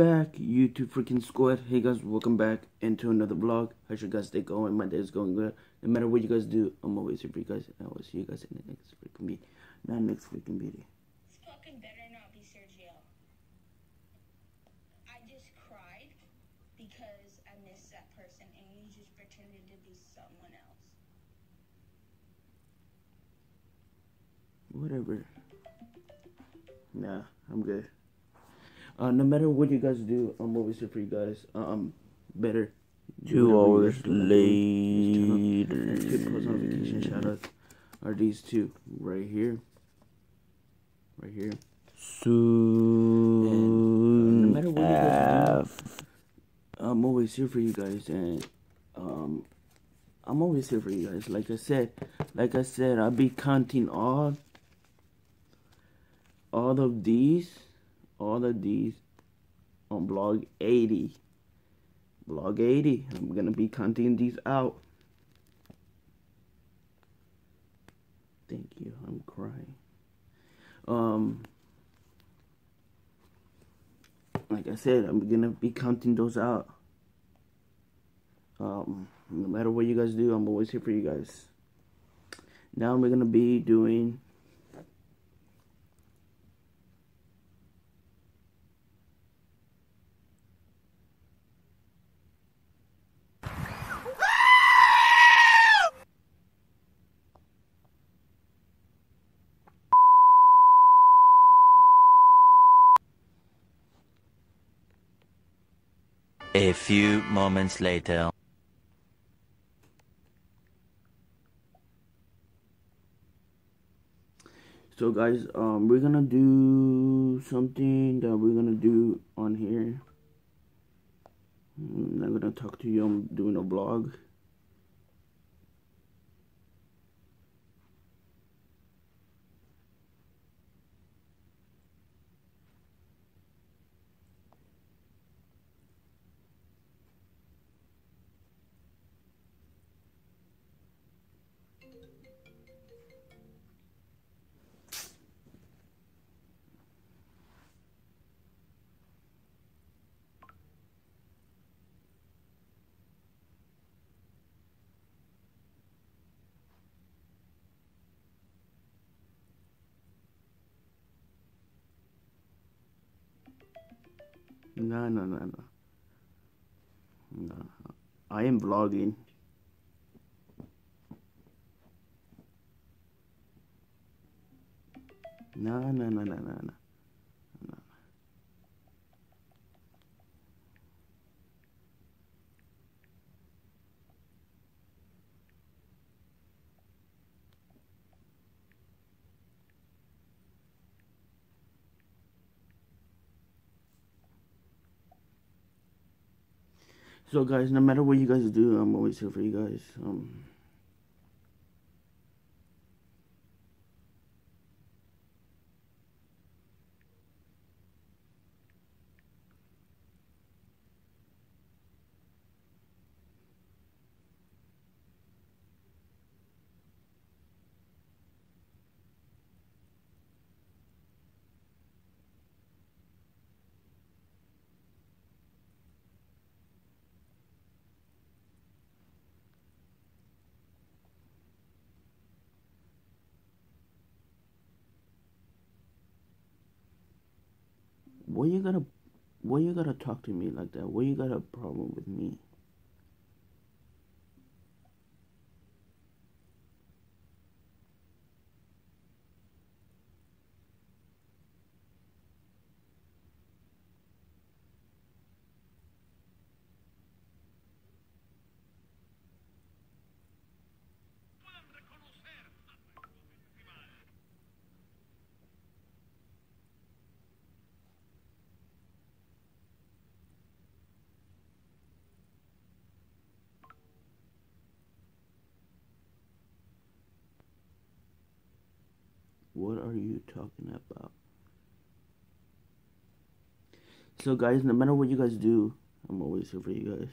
back, YouTube freaking squad. Hey guys, welcome back into another vlog. How's your guys day going? My day is going good. No matter what you guys do, I'm always here for you guys. And I will see you guys in the next freaking video. Not next freaking video. This fucking better not be Sergio. I just cried because I missed that person and you just pretended to be someone else. Whatever. Nah, I'm good. Uh, no matter what you guys do, I'm always here for you guys. Um, better. Two hours later. And two post notification shout outs are these two right here. Right here. Soon no matter what you guys af- I'm always here for you guys and um I'm always here for you guys. Like I said, like I said, I'll be counting all all of these, all of these on blog 80. Blog 80. I'm gonna be counting these out. Thank you. I'm crying. Um like I said, I'm gonna be counting those out. Um, no matter what you guys do, I'm always here for you guys. Now we're gonna be doing. A few moments later. So guys, um, we're gonna do something that we're gonna do on here. I'm not gonna talk to you. I'm doing a vlog. No, no, no, no. No, I am vlogging. No, no, no, no, no, no. So guys, no matter what you guys do, I'm always here for you guys. Um, Why you gotta, why you gotta talk to me like that? Why you got a problem with me? What are you talking about? So guys, no matter what you guys do, I'm always here for you guys.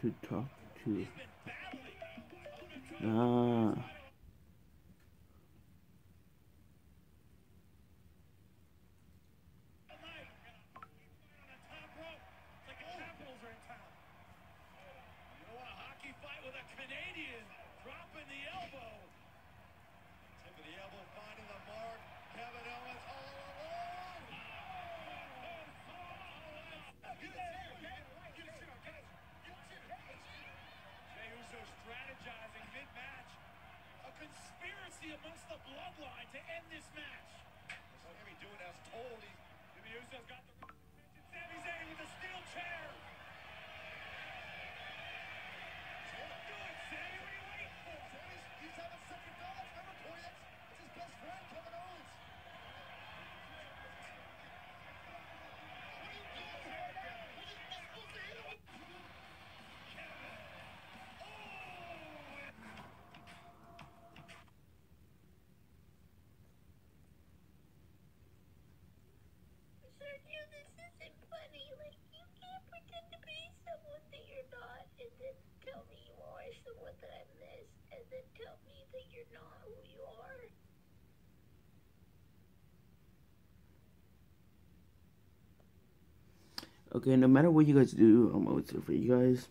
To talk to. Ah. Pretend to be someone that you're not and then tell me you are someone that I miss and then tell me that you're not who you are. Okay, no matter what you guys do, I'm always here for you guys.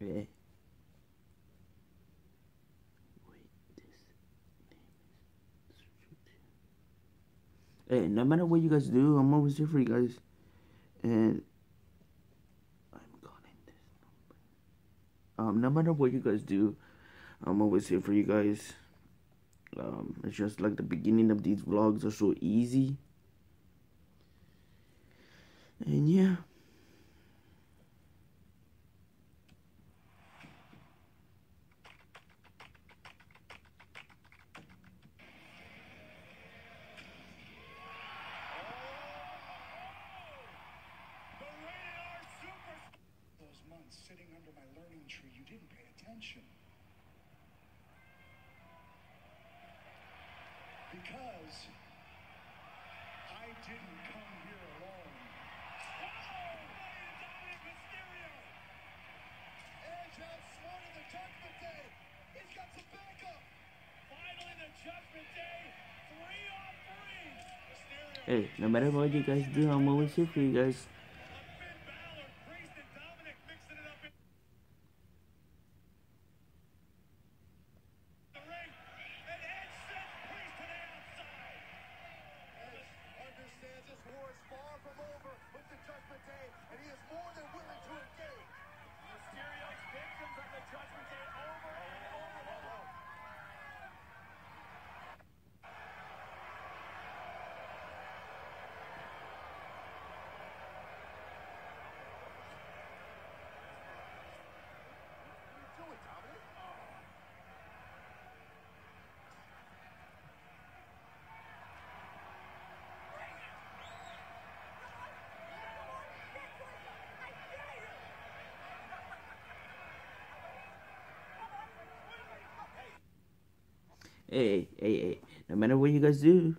Wait, this name is Hey, no matter what you guys do, I'm always here for you guys. And I'm calling this number. Um, no matter what you guys do, I'm always here for you guys. Um, it's just like the beginning of these vlogs are so easy. And yeah. Attention. Because I didn't come here alone. Hey, no matter what you guys do, I'm always here for you guys. Finn Balor, Priest, and Dominik mixing it up in the ring. And Edge sends Priest to the outside. Edge understands this war is far from over with the Judgment Day, and he is more than willing to engage. Mysterio's victims of the Judgment Day over and over and over. What are you doing, Dominik? Hey, hey, hey, no matter what you guys do,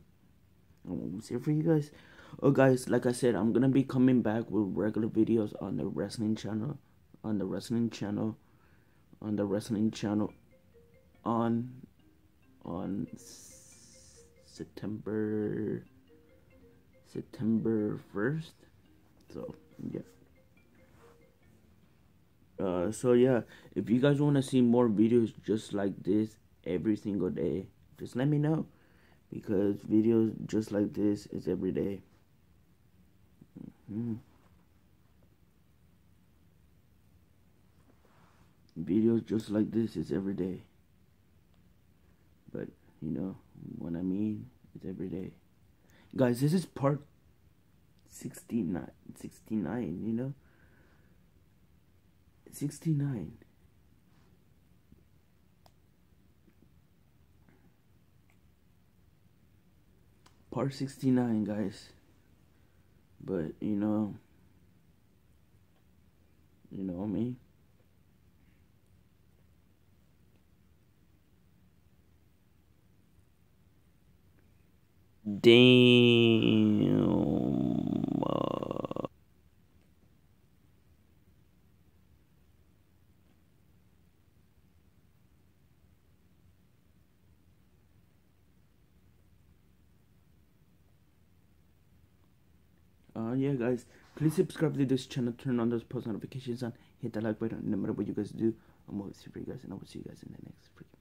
I'm always here for you guys. Oh, guys, like I said, I'm gonna be coming back with regular videos on the wrestling channel, on the wrestling channel, on the wrestling channel, on, on September, September 1st. So, yeah. Uh, so yeah, if you guys want to see more videos just like this every single day, just let me know because videos just like this is every day. Mhm. Videos just like this is every day. But you know what I mean? It's every day. Guys, this is part 69, 69 you know? 69. Part 69, guys. But, you know, You know me. Damn. Yeah, guys, please subscribe to this channel, turn on those post notifications on, hit that like button. No matter what you guys do, I'm always here for you guys, and I will see you guys in the next freaking